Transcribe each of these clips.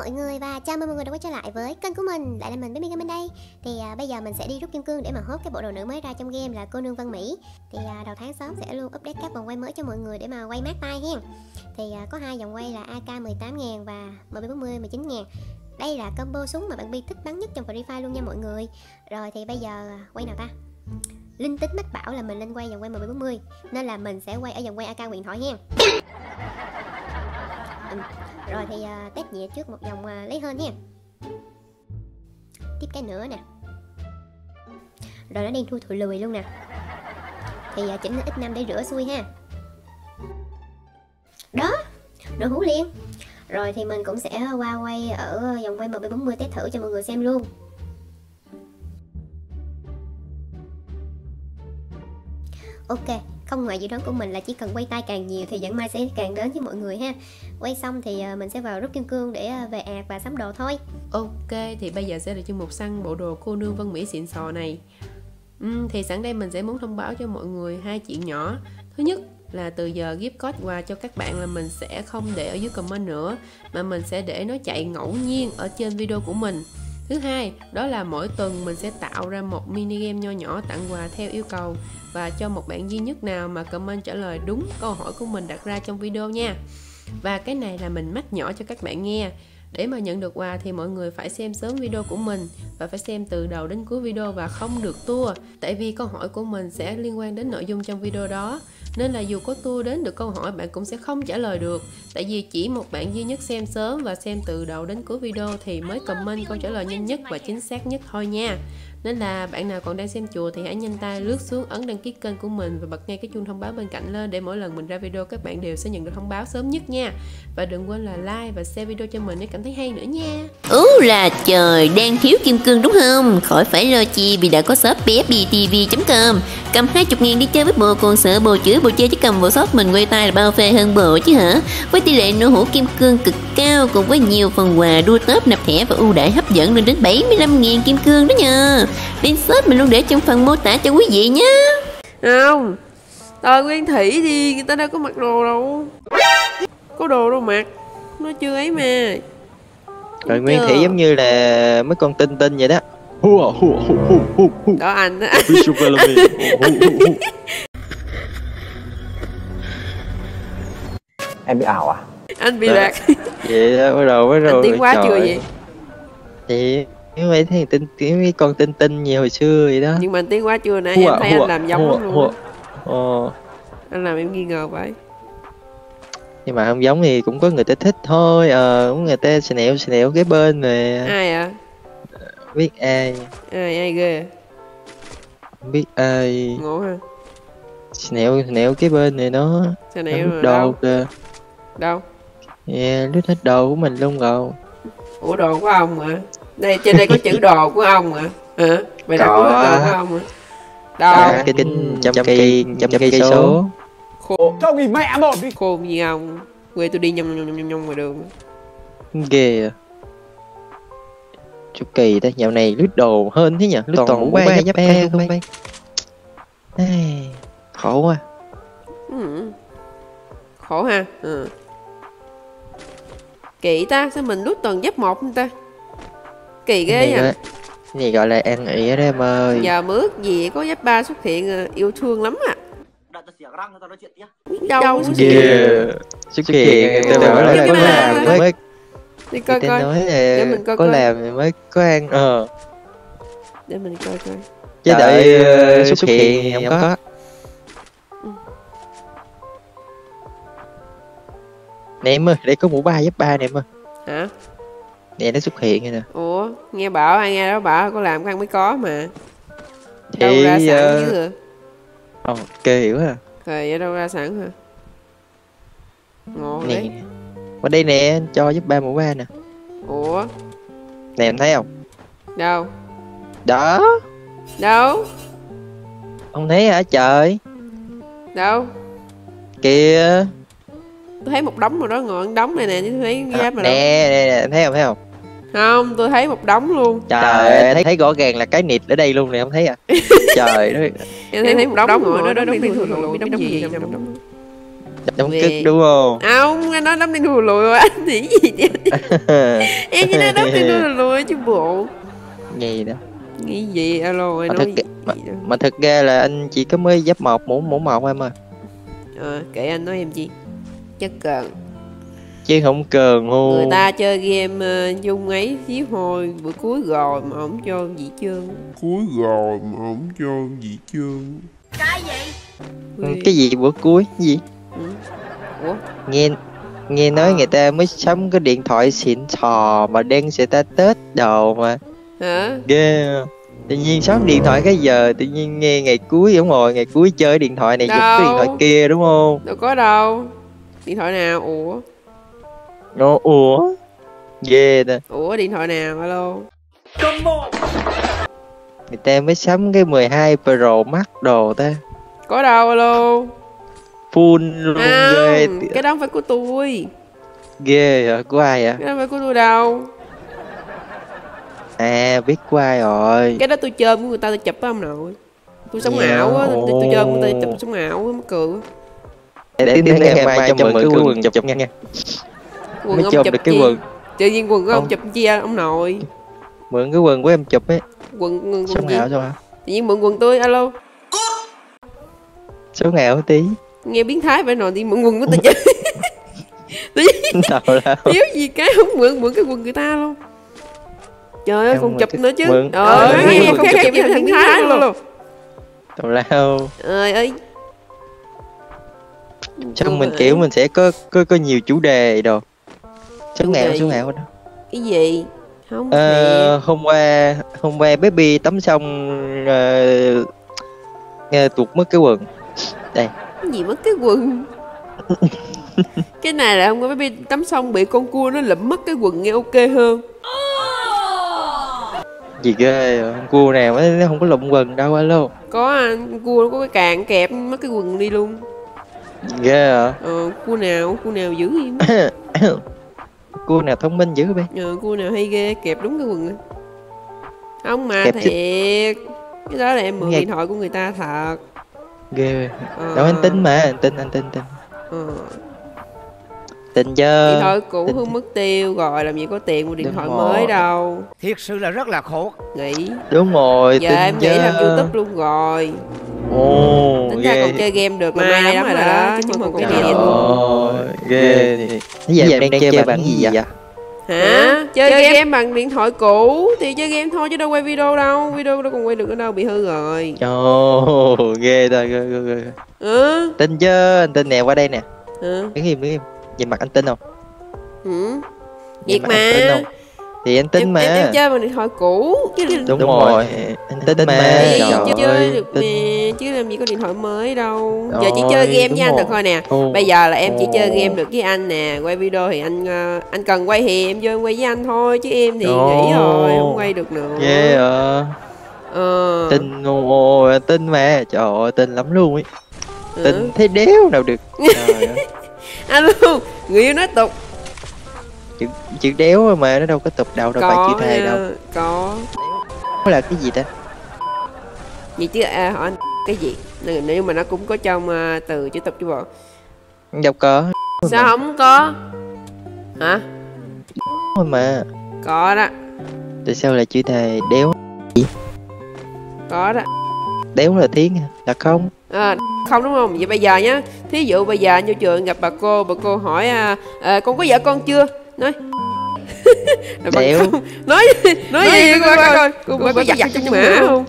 mọi người và chào mừng mọi người đã quay trở lại với kênh của mình. Lại là mình Baby bên đây. Thì à, bây giờ mình sẽ đi rút kim cương để mà hốt cái bộ đồ nữ mới ra trong game là cô nương Văn Mỹ. Thì à, đầu tháng sớm sẽ luôn update các vòng quay mới cho mọi người để mà quay mát tay hen. Thì à, có hai vòng quay là AK 18.000 và MB40 19.000 Đây là combo súng mà bạn Bi thích bắn nhất trong Free Fire luôn nha mọi người. Rồi thì bây giờ à, quay nào ta? Linh tính mách bảo là mình lên quay vòng quay MB40 Nên là mình sẽ quay ở vòng quay AK quyền thoại hen ừ. Rồi thì uh, test nhẹ trước một vòng uh, lấy hơn nha. Tiếp cái nữa nè. Rồi nó đang thui thụi lùi luôn nè. Thì uh, chỉnh ít năm để rửa xuôi ha. Đó Đồ hú liền Rồi thì mình cũng sẽ qua quay ở vòng quay MB40 test thử cho mọi người xem luôn. Ok, không ngoài dự đoán của mình là chỉ cần quay tay càng nhiều thì dẫn mai sẽ càng đến với mọi người ha. Quay xong thì ờ, mình sẽ vào rút kim cương để ờ, về ạt và sắm đồ thôi. Ok, thì bây giờ sẽ là chương mục săn bộ đồ cô nương Vân Mỹ xịn sò này. Ừ, Thì sẵn đây mình sẽ muốn thông báo cho mọi người hai chuyện nhỏ. Thứ nhất là từ giờ gift code quà cho các bạn là mình sẽ không để ở dưới comment nữa Mà mình sẽ để nó chạy ngẫu nhiên ở trên video của mình. Thứ hai, đó là mỗi tuần mình sẽ tạo ra một mini game nho nhỏ tặng quà theo yêu cầu và cho một bạn duy nhất nào mà comment trả lời đúng câu hỏi của mình đặt ra trong video nha. Và cái này là mình mách nhỏ cho các bạn nghe. Để mà nhận được quà thì mọi người phải xem sớm video của mình và phải xem từ đầu đến cuối video và không được tua. Tại vì câu hỏi của mình sẽ liên quan đến nội dung trong video đó. Nên là dù có tua đến được câu hỏi, bạn cũng sẽ không trả lời được. Tại vì chỉ một bạn duy nhất xem sớm và xem từ đầu đến cuối video thì mới comment câu trả lời nhanh nhất và chính xác nhất thôi nha. Nên là bạn nào còn đang xem chùa thì hãy nhanh tay lướt xuống ấn đăng ký kênh của mình và bật ngay cái chuông thông báo bên cạnh lên để mỗi lần mình ra video các bạn đều sẽ nhận được thông báo sớm nhất nha. Và đừng quên là like và share video cho mình nếu cảm thấy hay nữa nha. Ú là trời, đang thiếu kim cương đúng không? Khỏi phải lo chi vì đã có shop pfbtv.com Cầm 20 ngàn đi chơi với bộ còn sợ bồ chửi bồ chơi chứ cầm bộ shop mình quay tay là bao phê hơn bộ chứ hả? Với tỷ lệ nô hũ kim cương cực cao cùng với nhiều phần quà đua tớp nạp thẻ và ưu đãi hấp dẫn lên đến 75 ngàn kim cương đó nha. Link shop mình luôn để trong phần mô tả cho quý vị nhé. Không, tờ Nguyên Thủy thì người ta đâu có mặc đồ đâu. Có đồ đâu mặc Nó chưa ấy mà. Rồi Nguyên? Thủy giống như là mấy con tinh tinh vậy đó. Đó anh á. Em bị ảo à? Anh bị Đó. lạc. Vậy đó, bắt đầu bắt đầu Anh tiến quá chưa vậy? Thì mấy thằng tinh mấy con tinh tinh nhiều hồi xưa vậy đó. Nhưng mà anh tiến quá chưa nãy Hùa, em thấy hùa, anh làm giống hùa, luôn hùa. á. Ờ, Anh làm em nghi ngờ vậy nhưng mà không giống thì cũng có người ta thích thôi. Ờ cũng người ta snẹo snẹo cái bên mà Ai à biết ai. Ai ai ghê? Không biết ai. Ngộ ha. Snẹo snẹo cái bên này nó này lút mà đồ đâu? kìa. Đâu? Yeah, lút hết đồ của mình luôn rồi. Ủa đồ của ông mà Đây trên đây có chữ đồ của ông mà Hả? Mày đặt Có. của ông mà Đâu kinh trăm cây trăm cây số. Khô. Cho nghỉ mẹ một đi? Khôn như ông. Quê tôi đi nhông nhông nhông nhông nhông ngoài đường. Ghê à. Chú kỳ đó dạo này lướt đồ hơn thế nhỉ? Lướt Toàn toàn ba giáp ba không bay khổ quá. Ừ. Khổ ha. Ừ. Kỳ ta Sao mình lút toàn giáp một không ta Kỳ ghê này, nha gọi, này gọi là ăn ỉa đó em ơi. Giờ mới ước gì có giáp ba xuất hiện à, Yêu thương lắm à tao tao đâu xuất ghê hiện. chú kỳ người ta Ủa, bảo là có làm là- mới Đi coi coi. nói Để mình coi có coi. làm thì mới có ăn ờ. Để mình coi coi. Chứ đợi ờ, xuất hiện thì không có. Nè em ơi đây có mũ ba giáp ba nè em ơi. Hả nè nó xuất hiện nè. Ủa nghe bảo ai nghe đó bảo có làm ăn mới có mà. Đâu thì ra sẵn ờ, chứ hả? Ồ kỳ quá à. Rồi ở đâu ra sẵn hả? Ngộ nè. đấy ở đây nè cho giúp ba mũ ba nè. Ủa? Nè em thấy không? Đâu? Đó. Đâu? Không thấy hả trời? Đâu? Kìa. Tôi thấy một đống rồi đó ngọn đống này nè chứ tôi thấy giáp mà nè đâu. nè nè em thấy không thấy không Không tôi thấy một đống luôn. Trời ơi thấy, thấy rõ ràng là cái nịt ở đây luôn nè không thấy à? Trời ơi. Em thấy, thấy một đống ngồi đó đó đống đi thường thường biết đống gì đống Đóng cức đúng không? Ông anh nói đóng đuôi lùi rồi anh nghĩ gì vậy? Em chỉ nói đóng đen đuôi lùi chứ bộ. Gì đó. Nghĩ gì? Alo anh Mà nói thực, gì? mà, đâu. mà thực ra là anh chỉ có mới giáp một mũ mũ một em ơi. Ờ kệ anh nói em chi? Chắc cần Chứ không cần Người luôn. ta chơi game uh, dung ấy xíu hồi bữa cuối rồi mà không cho gì trơn cuối rồi mà không cho gì trơn Cái gì bữa cuối? Cái gì? Ừ. Ủa Nghe nghe nói người ta mới sắm cái điện thoại xịn sò mà đen sẽ ta tết đồ mà hả ghê à. tự nhiên sắm điện thoại cái giờ tự nhiên nghe ngày cuối đúng rồi ngày cuối chơi điện thoại này dùng cái điện thoại Đâu. kia đúng không đâu có đâu điện thoại nào ủa nó ủa ghê ta ủa điện thoại nào alo người ta mới sắm cái 12 Pro Max đồ ta có đâu alo full luôn ghê không cái đó không phải của tôi ghê à của ai à cái đó không phải của tôi đâu à biết của ai rồi cái đó tôi chơi của người ta tôi chụp với ông nội tôi sống Dạ, ảo á tôi, tôi chơi của người ta chụp sống ảo á mắc cười quá. để để để ngày mai cho mượn cái quần chụp nha quần mới ông chụp chụp được cái chi? quần. Tự nhiên quần của ông Ông- chụp chi à, ông nội? Mượn cái quần của em chụp ấy. Quần quần, số quần ngạo cho hả tự nhiên mượn quần tôi alo. Số ngạo tí. Nghe biến thái phải nói đi mượn quần của tôi lao thiếu gì cái không mượn mượn cái quần người ta luôn. Trời ơi mượn chụp nữa chứ. mượn- ờ mượn nghe cái không khác gì thành biến thái luôn. tào lao. Ơi. Ơi xong mình kiểu mình sẽ có có có nhiều chủ đề đồ đề số gì? ngạo đó cái gì? Không Ờ, hôm qua hôm qua baby tắm xong uh, nghe tuột mất cái quần. Thiệt. cái gì mất cái quần? Cái này là không có baby tắm xong bị con cua nó lụm mất cái quần nghe ok hơn. Gì ghê con cua nào nó nó không có lụm quần đâu alo. Có anh cua nó có cái càng kẹp mất cái quần đi luôn. Ghê à ờ cua nào cua nào dữ im cua nào thông minh dữ vậy? Ờ cua nào hay ghê kẹp đúng cái quần không mà Kẹp chứ. thiệt. Cái đó là em mượn điện thoại của người ta thật. Ghê. Ờ, đâu anh tin mà. Anh tin anh tin tin. Ờ. tin điện chứ thoại cũ hương mất tiêu rồi làm gì có tiền mua điện Đúng thoại rồi. mới đâu. Thiệt sự là rất là khổ. Nghĩ. Đúng rồi giờ tin em nghĩ chứ. làm youtube luôn rồi ồ tính ra còn chơi game được là Mai may lắm rồi đó, đó chứ còn cái chơi game. Ồ, ghê thì giờ em đang chơi bản gì vậy? hả? Chơi, game. bằng điện thoại cũ thì chơi game thôi chứ đâu quay video đâu video đâu còn quay được ở đâu bị hư rồi. Ồ, ghê ta ghê ghê ghê. Ừ. Tin chứ anh tin nè qua đây nè. Ừ. Đứng im đứng im. Nhìn mặt anh tin không? Ừ. Nhìn Việc mặt anh tin mà. không thì anh tin em, mà. em, em chơi bằng điện thoại cũ. Chứ đúng, rồi. Anh tin, mà. chứ chơi ơi, được tin. nè chứ làm gì có điện thoại mới đâu. Giờ chỉ Rồi, chơi game đúng với anh rồi. được thôi nè. Ồ. bây giờ là em chỉ chơi game được với anh nè. Quay video thì anh ờ, anh cần quay thì em vô em quay với anh thôi chứ em thì Ồ. nghỉ rồi không quay được nữa. Ghê à ờ. Tin ồ anh tin mà. Trời ơi tin lắm luôn ấy. Ừ. tin thấy đéo nào được. Trời ơi alo người yêu nói tục chữ, chữ đéo mà nó đâu có tục đầu đâu phải có chữ thề đâu. có. Nó là cái gì ta? Vậy chứ à, hỏi anh cái gì? Nếu mà nó cũng có trong ờ, từ chữ tục chứ bộ. Đâu có. Sao không có? Hả? Thôi mà. Có đó. Tại sao lại chữ thề đéo? Có đó. Đéo là tiếng à? là không. À, không đúng không? Vậy bây giờ nhá. Thí dụ bây giờ anh vô trường gặp bà cô Bà cô hỏi à, à, con có vợ con chưa? Nói. Rồi Đéo. không? Nói nói gì? qua coi Cô bà có giặt trong mã không?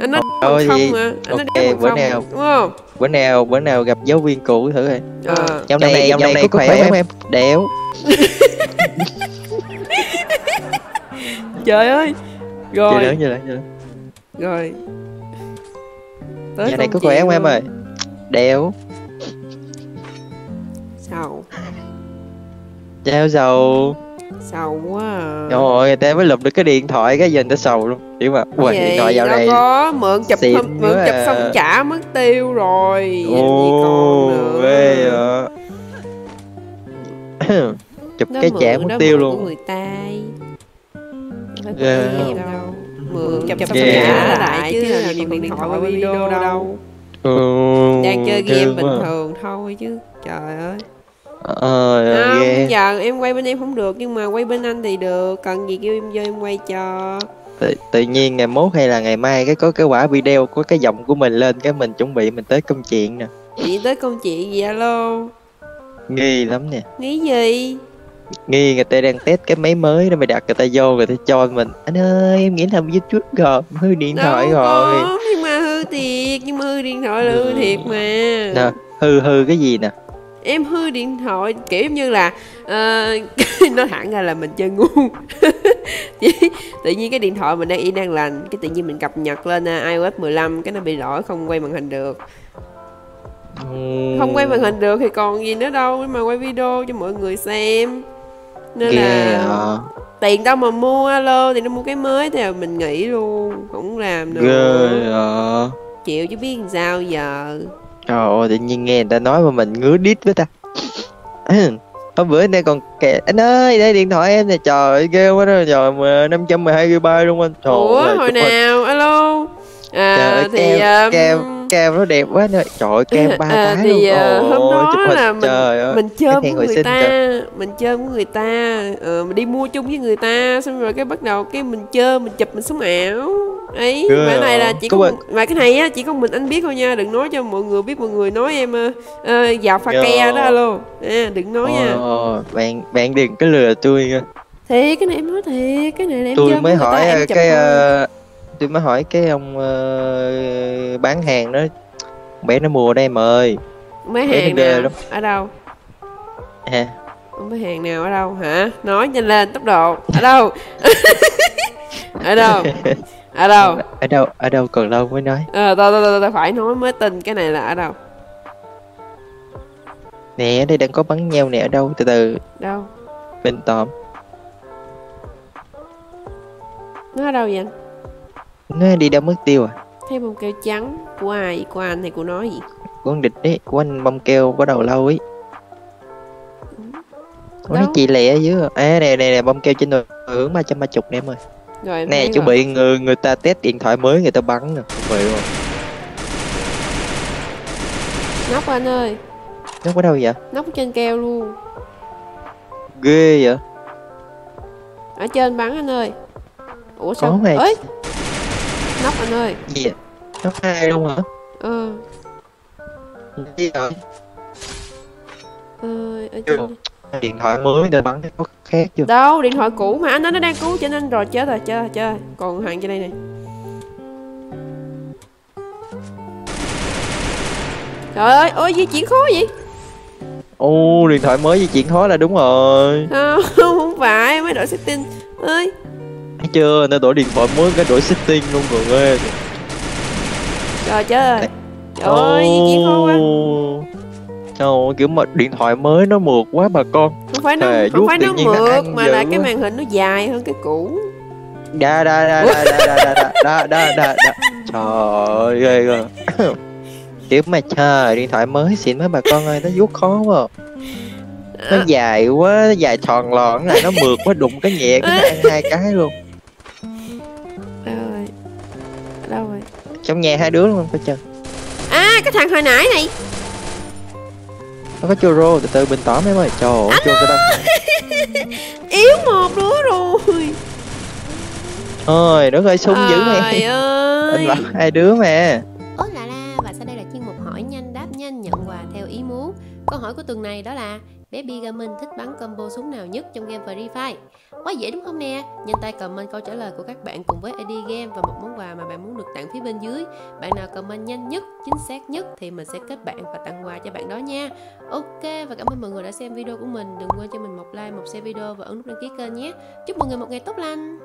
Anh nói bằng không mà Anh nói đéo bữa nào. Đúng không? bữa nào bữa nào gặp giáo viên cũ thử rồi Ờ. dạo này dạo này có khỏe không em? Đéo Trời ơi. Rồi. Chưa lớn chưa lớn Rồi. Tới dạo này có khỏe không em ơi? Đéo Sầu trao dầu Sầu quá à. rồi người ta mới lụm được cái điện thoại cái giờ người ta sầu luôn. Hiểu mà Vậy điện thoại dạo đâu này có mượn chụp không, mượn chụp à. xong trả mất tiêu rồi. Gì còn nữa. ghê à chụp Nó cái mượn, chả mất tiêu luôn. người ta. Đâu Ghê. đâu. Mượn chụp xong trả lại chứ làm điện thoại qua video đâu. Ừ, đang chơi game bình thường thôi chứ trời ơi Ờ, không ghê. giờ em quay bên em không được nhưng mà quay bên anh thì được. Cần gì kêu em vô em quay cho. Tự, tự nhiên ngày mốt hay là ngày mai cái có cái quả video có cái giọng của mình lên cái mình chuẩn bị mình tới công chuyện nè. Chị tới công chuyện gì alo nghi lắm nè. Nghĩ gì? Nghi người ta đang test cái máy mới đó mày đặt người ta vô người ta cho mình. Anh ơi em nghĩ làm youtube rồi hư điện thoại đâu rồi. có nhưng mà hư thiệt nhưng mà hư điện thoại là hư thiệt mà. Nè hư hư cái gì nè em hư điện thoại kiểu như là ờ, nói thẳng ra là mình chơi ngu. Tự nhiên cái điện thoại mình đang yên đang lành cái tự nhiên mình cập nhật lên uh, iOS 15 cái nó bị lỗi không quay màn hình được. Không quay màn hình được thì còn gì nữa đâu mà quay video cho mọi người xem. Nên ghê là à. tiền đâu mà mua alo thì nó mua cái mới thì mình nghỉ luôn không làm ghê nữa. à. chịu chứ biết làm sao giờ trời ơi tự nhiên nghe người ta nói mà mình ngứa đít với ta. Hôm bữa nay còn kẹt anh ơi đây điện thoại em nè. Trời ơi, ghê quá đó trời mà 512 GB luôn anh. Trời ủa hồi nào? Alo? À, trời ơi thì kem um, kem kem nó đẹp quá nè trời ơi kem ba à, cái thì luôn. à, hôm đó hình, là mình trời ơi. mình chơi với người ta trời. mình chơi với người ta ờ, mình đi mua chung với người ta xong rồi cái bắt đầu cái mình chơi mình chụp mình sống ảo. Ấy Ghê mà cái này là chỉ Có có mà cái này á chỉ có mình anh biết thôi nha đừng nói cho mọi người biết mọi người nói em ờ, ờ, vào pha Ghê ke đó alo. À, đừng nói nha. Ồ, bạn bạn đừng có lừa tôi nha. Thiệt cái này em nói thiệt cái này là em tôi mới hỏi ờ, cái thôi. Tôi mới hỏi cái ông ờ, bán hàng đó. Bé nó mua đây em ơi. Mấy bé hàng nào? lắm. ở đâu? Ha mấy hàng nào ở đâu hả? Nói nhanh lên tốc độ. Ở đâu? Ở đâu? Ở đâu? Ở đâu? Ở đâu còn lâu mới nói. Ờ tao tao tao- tao phải nói mới tin cái này là ở đâu? Nè ở đây đang có bắn nhau nè ở đâu? Từ từ. Đâu? Bên tòm. Nó ở đâu vậy nó đi đâu mất tiêu à? Thấy bông keo trắng của ai? Của anh hay của nó gì? Của con địch ấy của anh bông keo có đầu lâu ấy. Ủa, Đâu? chị lẹ dưới à? Nè nè nè bông keo trên hướng ba trăm ba chục nè em ơi. Rồi nè chuẩn bị người người ta test điện thoại mới người ta bắn nè. Vậy rồi. Nóc anh ơi. Nó có đâu vậy? Nóc trên keo luôn. Ghê vậy? Ở trên bắn anh ơi. Ủa sao? Ấy nóc anh ơi. Gì vậy? Nó hai luôn hả? Ờ Gì vậy? ờ ở trên điện thoại mới ta bắn có khác chưa? Đâu điện thoại cũ mà anh nói nó đang cứu trên anh rồi chết rồi chết rồi chết rồi. Còn hàng trên đây này. Trời ơi ôi di chuyển khó vậy? Ô điện thoại mới di chuyển khó là đúng rồi. Không không phải mới đổi setting. Ơi thấy chưa nó đổi điện thoại mới cái đổi setting luôn rồi ghê trời rồi trời ơi chuyển khó quá Trời ơi, kiểu mà điện thoại mới nó mượt quá bà con không phải nó Thề, không phải nó mượt mà dữ là cái màn hình nó dài hơn cái cũ Đa đa đa đa đa đa đa đa đa đa đa Trời ơi ghê rồi Kiểu mà trời điện thoại mới xịn mấy bà con ơi nó vuốt khó quá Nó dài quá, nó dài tròn lòn nó mượt quá đụng cái nhẹ cái ăn hai cái luôn Trong nhà hai đứa luôn phải chưa à cái thằng hồi nãy này. Nó có churro từ từ bình tỏ mấy ơi. Trời ơi cái đâu yếu một đứa rồi. Ôi nó hơi sung dữ trời này. Ơi Anh bảo hai đứa mà. Ố là la và sau đây là chuyên mục hỏi nhanh đáp nhanh nhận quà theo ý muốn. Câu hỏi của tuần này đó là bé Bigamin thích bắn combo súng nào nhất trong game Free Fire? Quá dễ đúng không nè? Nhanh tay comment câu trả lời của các bạn cùng với ID game và một món quà mà bạn muốn được tặng phía bên dưới. Bạn nào comment nhanh nhất, chính xác nhất thì mình sẽ kết bạn và tặng quà cho bạn đó nha. Ok và cảm ơn mọi người đã xem video của mình. Đừng quên cho mình một like, một share video và ấn nút đăng ký kênh nhé. Chúc mọi người một ngày tốt lành!